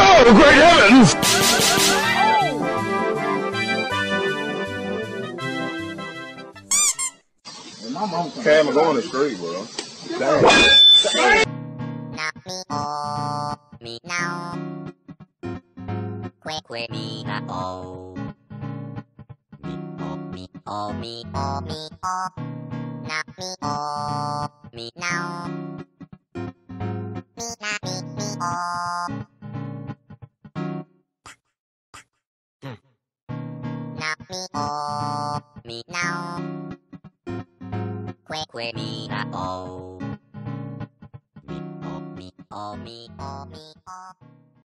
Oh, great heavens! I'm going to street, bro. Damn. Not me, oh, me now. Quick quick me now oh. Me oh me oh me oh me oh. Now me oh me now. Me now me me oh. Now me oh me now. Quick quick me now oh. Me oh me oh me oh me oh.